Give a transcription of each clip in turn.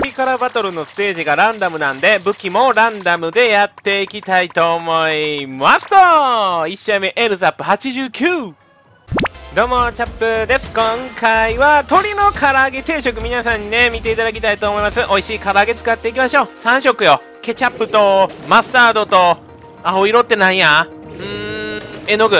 鳥からバトルのステージがランダムなんで武器もランダムでやっていきたいと思いますと。1試合目エルザップ89どうもチャップです。今回は鶏の唐揚げ定食皆さんにね見ていただきたいと思います。美味しい唐揚げ使っていきましょう。3色よ。ケチャップとマスタードと青色ってなんや？うーん絵の具。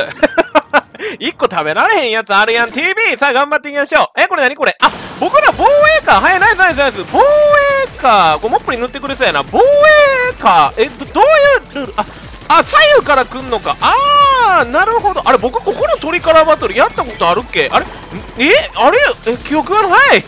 一個食べられへんやつあるやん。TV さあ頑張っていきましょう。えこれ何これ？あ僕ら防衛か。はいナイスナイスナイス防衛か。これモップに塗ってくれそうやな。防衛か。えどどういうルールああ左右から来んのか。あーなるほど。あれ僕ここの鳥からバトルやったことあるっけ？あれ？え？あれ？え記憶がない。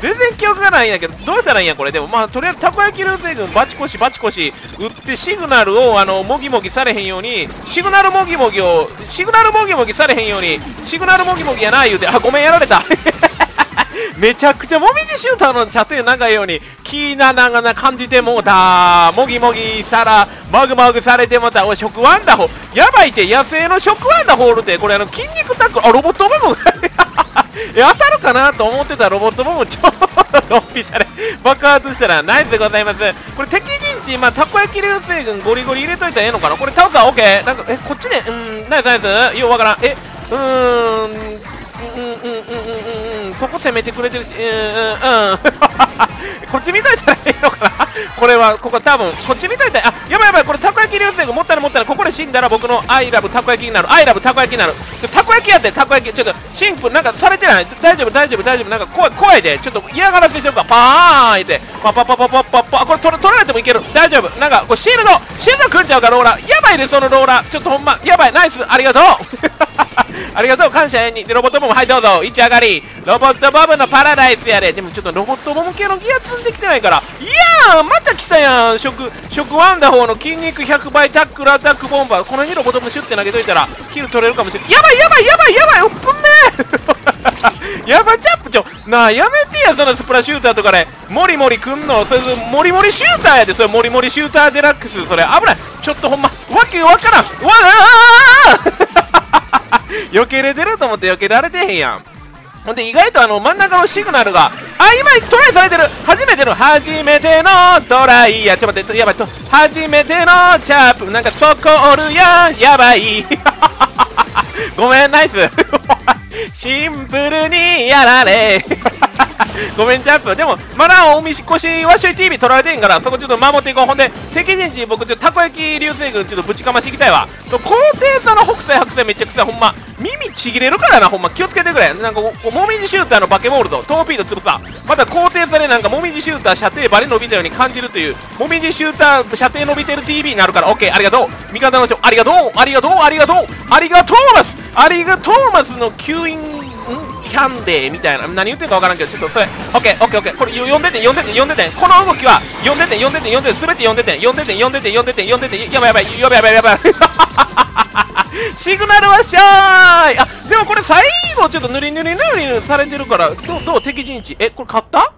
全然記憶がないんやけどどうしたらいいんやこれ？でもまあとりあえずたこ焼き流星群バチコシバチコシ打ってシグナルをあのもぎもぎされへんようにシグナルもぎもぎをシグナルもぎもぎされへんようにシグナルもぎもぎやない言うてあごめんやられた。めちゃくちゃもみじシューターの射程長いようにキーなながな感じてもうた。もぎもぎさらもぐもぐされてもうた。おい食ワンダホやばいって野生の食ワンダホールって。これあの筋肉タックあロボット部分え当たるかなと思ってたロボット部分ちょっとドンピシャで爆発したらナイスでございます。これ敵陣地まあたこ焼き流星群ゴリゴリ入れといたらええのかな？これ倒すわ。オッケー。なんかえこっちでうんナイスナイス。ようわからん。えうーんうんうんうんうんうん。うんそこ攻めてくれてるしうんうんうん。こっち見といたらいいのかな？これはここ多分こっち見といたらあやばいやばいこれた焼き流星群持ったら持ったらここで死んだら僕のアイラブたこ焼きになる。アイラブたこ焼きになる。ちょたこ焼きやってたこ焼きちょっとシンプルなんかされてない？大丈夫？大丈夫？大丈夫？なんか怖い怖いで。ちょっと嫌がらせしてるか。パーンって。パパパパパパパ。これ取ら取られてもいける。大丈夫？なんかこれシールドシールド組んじゃうかローラー。やばいでそのローラー。ちょっとほんまやばい。ナイス。ありがとう。ありがとう感謝にでロボットボムはいどうぞ。一上がり。ロボットボムのパラダイスやででもちょっとロボットボム系のギア積んできてないから。いやーまた来たやん。食食ワンダホーの筋肉100倍タックルアタックボンバー。この辺にロボットボムシュッて投げといたらキル取れるかもしれないやばいやばいやばいやばい。おっぷんねー。やばチャップちょなあやめてやそのスプラシューターとかで。モリモリくんのそれモリモリシューターやでそれ。モリモリシューターデラックスそれ。危ない。ちょっとほんまわけわからん。わあ避けれてると思って避けられてへんやん。ほんで意外とあの真ん中のシグナルがあ今トライされてる。初めての初めてのトライや。ちょっと待ってやばいと初めてのチャープ。なんかそこおるやん。やばい。ごめんナイス。シンプルにやられ。ごめんチャップ。でもまだおみしこしわっしょい TV 取られてんからそこちょっと守っていこうほんで敵陣地僕ちょっとたこ焼き流星群ちょっとぶちかましていきたいわ。高低差の北斎白菜めっちゃくさいほんま耳ちぎれるからなほんま気をつけてくれなんかこうもみじシューターのバケモールドトーピード潰さまた高低差でなんかもみじシューター射程バリ伸びたように感じるというもみじシューター射程伸びてる TV になるから。OK ありがとう。味方の人ありがとう。ありがとう。ありがとう。ありがとう。マスありがとう。マスの吸引キャンデーみたいな。何言ってるか分からんけどちょっとそれ。オッケーオッケーオッケーこれ読んでて読んでて読んでてこの動きは読んでて読んでて読んでて全て読んでて読んでて読んでて読んでて読んでてやばいやばいやばいやばいやばい。シグナルはしゃーいあでもこれ最後ちょっと塗り塗り塗りされてるからどうどう敵陣地？えこれ勝った？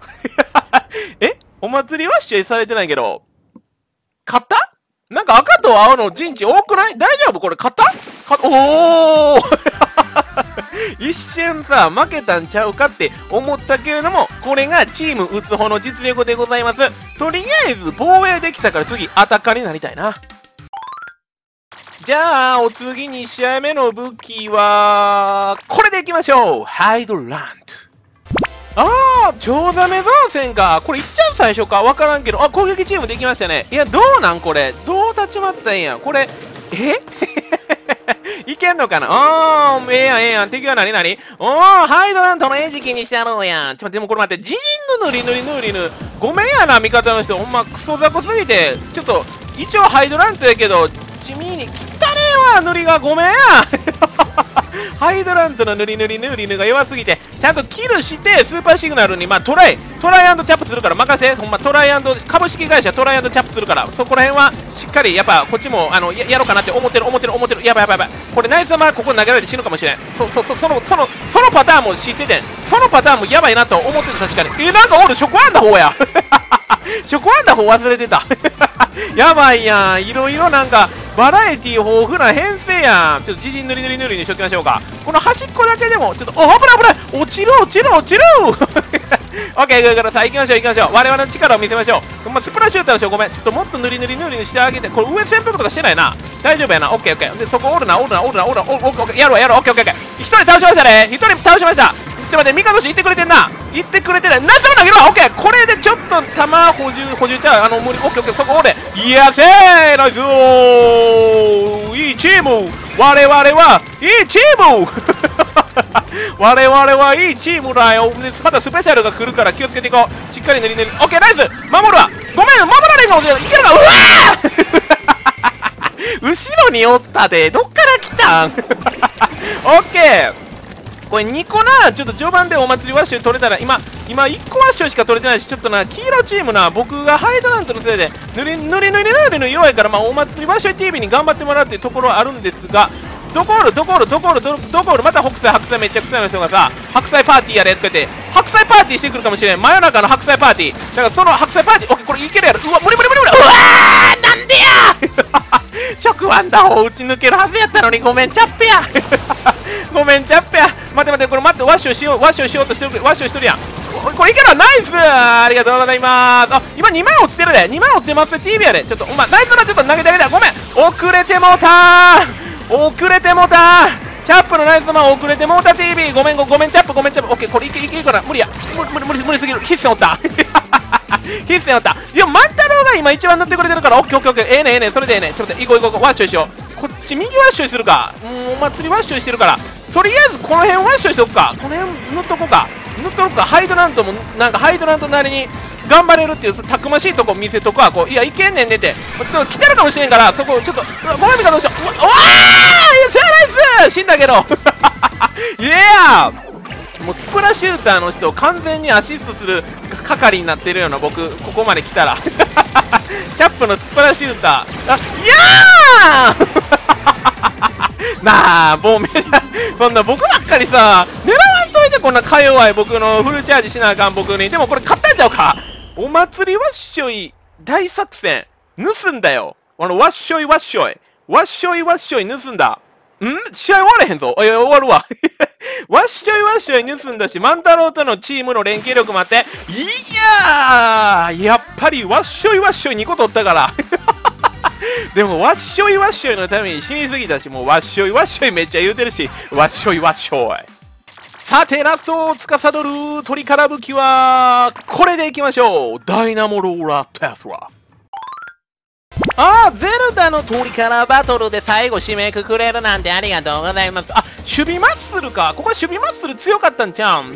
え？お祭りは試合されてないけど。勝った？なんか赤と青の陣地多くない？大丈夫？これ勝った？おお 一瞬さ負けたんちゃうかって思ったけれどもこれがチーム打つ方の実力でございますとりあえず防衛できたから次アタカになりたいなじゃあお次2試合目の武器はこれでいきましょうハイドランドああ、チョウザメ造船か。これいっちゃう最初か。わからんけど。あ、攻撃チームできましたね。いや、どうなんこれ？どう立ち回ったんや？これ、え？いけんのかな？おー、ええやん、ええやん。敵は何何？おー、ハイドラントの餌食にしてやろうやん。ちょっと待って、でもこれ待って、ジジンの塗り塗り塗り塗ごめんやな、味方の人。ほんま、クソ雑魚すぎて。ちょっと、一応ハイドラントやけど、塗りが。ごめんや。ハイドラントの塗り塗り塗り塗が弱すぎて、ちゃんとキルしてスーパーシグナルに、まあ、トライ、トライアンドチャップするから任せ、ほんまトライアンド、株式会社トライアンドチャップするから、そこら辺はしっかり、やっぱこっちもあのややろうかなって思ってる、思ってる、思ってる、やばいやばいやばい、これナイス様ここ投げられて死ぬかもしれん、そそそそのそのそのパターンも知ってて、そのパターンもやばいなと思ってた、確かに。え、なんかおる、食あんだ方や。食あんだ方忘れてた。やばいやん、いろいろなんか、バラエティ豊富な編成やん。ちょっと自陣塗り塗り塗りにしときましょうか。この端っこだけでも、ちょっと、お、危ない危ない落ちる落ちる落ちるオッケー、ぐるぐるさあ、行きましょう、行きましょう。我々の力を見せましょう。まあ、スプラッシューターでしょ、ごめん。ちょっともっと塗り塗り塗りにしてあげて。これ上潜伏とかしてないな。大丈夫やな。オッケー、オッケー。で、そこおるな、おるな、おるな、おるな、おるな、オッケー、やろう、やろう、オッケー、オッケー。一人倒しましたね。一人倒しました。ちょ待って、ミカドシ行ってくれてんな。行ってくれてない。ナイス投げろオッケー。これでちょっと弾補充、補充ちゃう。あの、無理。オッケー、オッケー、そこおれ。いやせーナイス。ーいいチーム。我々はいいチーム。我々はいいチームだよ。またスペシャルが来るから気をつけていこう。しっかり塗り塗り。オッケーナイス。守るわ。ごめん。守られんのい。けるかうわー 後ろにおったで。どっから来たん？オッケー。これ2個なちょっと序盤でお祭りワッシュ取れたら今今1個ワッシュしか取れてないしちょっとな黄色チームな僕がハイドラントのせいで塗り塗り塗り塗りの弱いからまあお祭りワッシュ TV に頑張ってもらうっていうところはあるんですがどこおるどこおるどこおるどこおるまた北斎白菜めっちゃ臭いの人がさ白菜パーティーやれとか言って白菜パーティーしてくるかもしれん。真夜中の白菜パーティー。だからその白菜パーティーオッケーこれいけるやろ。うわ無理無理無理無理。うわーなんでや!食ワンダーを打ち抜けるはずやったのにごめんチャップや。ごめんチャップや。待って待ってこれ待ってワッシュしようワッシュしようとしてるワッシュしてるやん。これいけるナイス！ありがとうございます。あ今2万落ちてるで。2万落ちてます TV やで。ちょっとお前ナイスなちょっと投げてあげたごめん。遅れてもうた遅れてもうたチャップのナイスマン遅れてもうた。TV ごめんごめんチャップ。ごめんチャップ。オッケーこれいけいけるから無理や。無理無理無理すぎる。必戦おった。必戦おった。いや万太郎が今一番塗ってくれてるから。オッケーオッケーオッケー。ええねええねそれでええねちょっと待って。行こう行こう行こ。うワッシュしよう。こっち右ワッシュするか。うんお祭りワッシュしてるから。とりあえずこの辺ワッシュしとくか。この辺塗っとこうか。塗っとくか。ハイドラントもなんかハイドラントなりに頑張れるっていうたくましいとこ見せとくわ。こういやいけんねんねって。ちょっと来てるかもしれんからそこちょっとごめんかどうしよう。うわあーシャーナイス死んだけど。いやもうスプラシューターの人を完全にアシストする係になってるような僕ここまで来たら。チャップのスプラシューター。あいやー！なあもうめそんな僕ばっかりさ狙わんといてこんなか弱い僕のフルチャージしなあかん僕に。でもこれ勝ったんちゃうか？お祭りわっしょい大作戦。盗んだよ。あのわっしょいわっしょい。わっしょいわっしょい盗んだ。ん？試合終われへんぞ。いや終わるわ。わっしょいわっしょい盗んだし万太郎とのチームの連携力もあって。いやーやっぱりわっしょいわっしょい2個取ったから。でもわっしょいわっしょいのために死にすぎたしもうわっしょいわっしょいめっちゃ言うてるしわっしょいわっしょい。さてラストを司る鳥から武器はこれでいきましょう。ダイナモローラーテスラああゼルダの鳥からバトルで最後締めくくれるなんてありがとうございます。あ守備マッスルか。ここは守備マッスル強かったんちゃうん？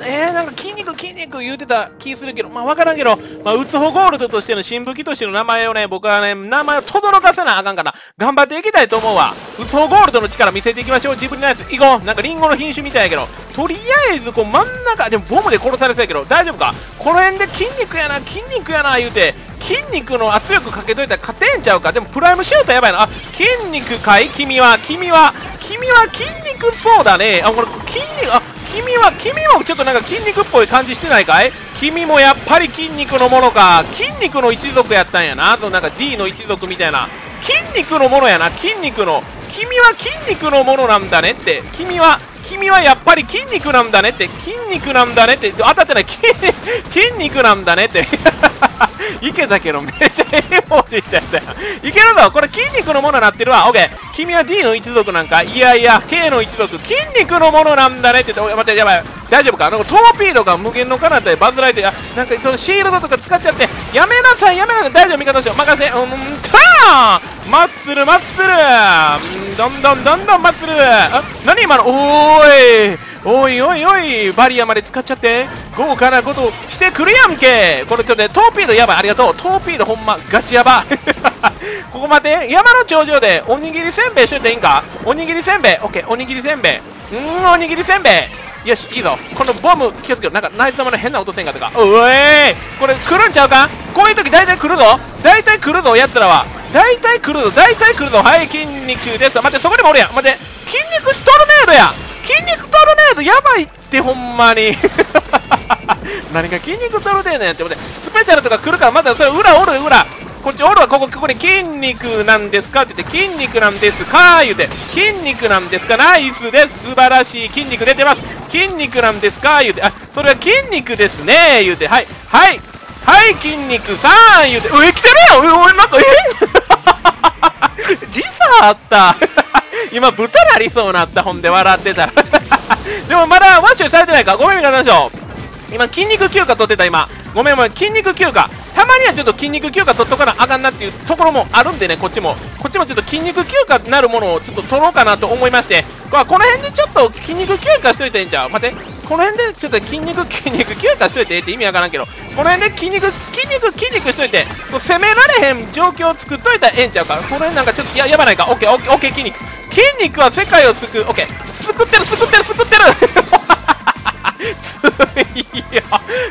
えー、なんか筋肉筋肉言うてた気するけど。まあ分からんけど。まあウツホゴールドとしての新武器としての名前をね僕はね名前を轟かせなあかんから頑張っていきたいと思うわ。ウツホゴールドの力見せていきましょう。ジブリナイス。行こう。なんかリンゴの品種みたいやけど。とりあえずこう真ん中でもボムで殺されそうやけど。大丈夫か？この辺で筋肉やな筋肉やな言うて筋肉の圧力かけといたら勝てんちゃうか。でもプライムシュートやばいな。あ筋肉かい？君は君は君は筋肉そうだね。あこれ筋肉あ君は君もちょっとなんか筋肉っぽい感じしてないかい？君もやっぱり筋肉のものか。筋肉の一族やったんやな。あとなんか D の一族みたいな。筋肉のものやな。筋肉の。君は筋肉のものなんだねって。君は君はやっぱり筋肉なんだねって。筋肉なんだねって。当たってない。筋 肉なんだねって。いけたけどめっちゃええ文字しちゃったよ。いけるぞこれ筋肉のものになってるわ。オッケー君は D の一族なんか。いやいや K の一族。筋肉のものなんだねって。言って待ってやばい。大丈夫か？なんかトーピードが無限の彼方でバズられてなんかそのシールドとか使っちゃって。やめなさいやめなさい。大丈夫味方しよう。任せうんたーマッスルマッスル！どんどんどんどんマッスル！あ何今の？おーい！おいおいおいバリアまで使っちゃって。豪華なことしてくるやんけ。これちょっとねトーピードやばい。ありがとう。トーピードほんまガチやば。ここ待って。山の頂上でおにぎりせんべいしといていいんか？おにぎりせんべい。オッケー。おにぎりせんべい。うんおにぎりせんべい。よしいいぞ。このボム気をつけろ。なんかナイツ様の変な音せんかとか。おいこれ来るんちゃうか？こういう時大体来るぞ。大体来るぞやつらは。大体来るぞ。大体来るぞ。はい筋肉です。待ってそこにもおるやん。待って筋肉ストルネードや。筋肉トルネードやばいってほんまに。何が筋肉トルネードやって思ってスペシャルとか来るからまだそれ裏おる裏。ここっちおるわここここに筋肉なんですかって言って筋肉なんですか言うて筋肉なんですか。ナイスです。素晴らしい筋肉出てます。筋肉なんですか言うてあそれは筋肉ですね。言うてはいはいはい筋肉さん。言うてえ来てるやん。え俺なんかえ時差あった。今豚なりそうなったほんで笑ってたら。でもまだワッシュされてないか？ごめんなさい今筋肉休暇取ってた今。ごめんごめん。筋肉休暇。たまにはちょっと筋肉休暇取っとかなあかんなっていうところもあるんでねこっちも。こっちもちょっと筋肉休暇なるものをちょっと取ろうかなと思いまして。この辺でちょっと筋肉休暇しといていいんちゃう？待って。この辺でちょっと筋肉筋肉休暇しといてって意味わからんけど。この辺で筋肉筋肉筋肉しといて攻められへん状況を作っといたらええんちゃうか？この辺なんかちょっとややばないか？オッケーオッケーオッケー筋肉。筋肉は世界を救う。オッケー。救ってる救ってる救ってる。ついや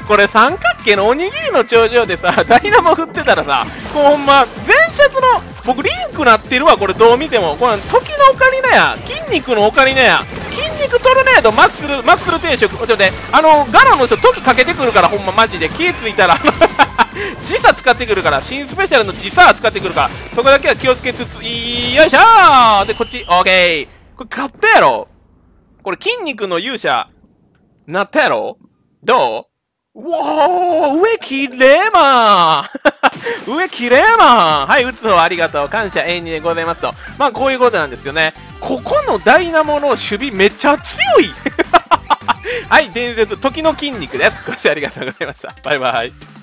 これ三角形のおにぎりの頂上でさ ダイナモ振ってたらさこうほんま前節の僕リンクなってるわこれどう見ても。これ時のオカリナや。筋肉のオカリナや。筋肉トルネードマッスルマッスル定食。ちょっとねあのガロの人時かけてくるからほんまマジで。気ついたら。時差使ってくるから新スペシャルの時差使ってくるからそこだけは気をつけつつよいしょー。でこっちオーケー。これ買ったやろ。これ筋肉の勇者なったやろ？どう？うわー上きれいまー 上きれいまーはい、打つのはありがとう。感謝、永遠にでございますと。まあ、こういうことなんですよね。ここのダイナモの守備めっちゃ強い はい、伝説、時の筋肉です。ご視聴ありがとうございました。バイバイ。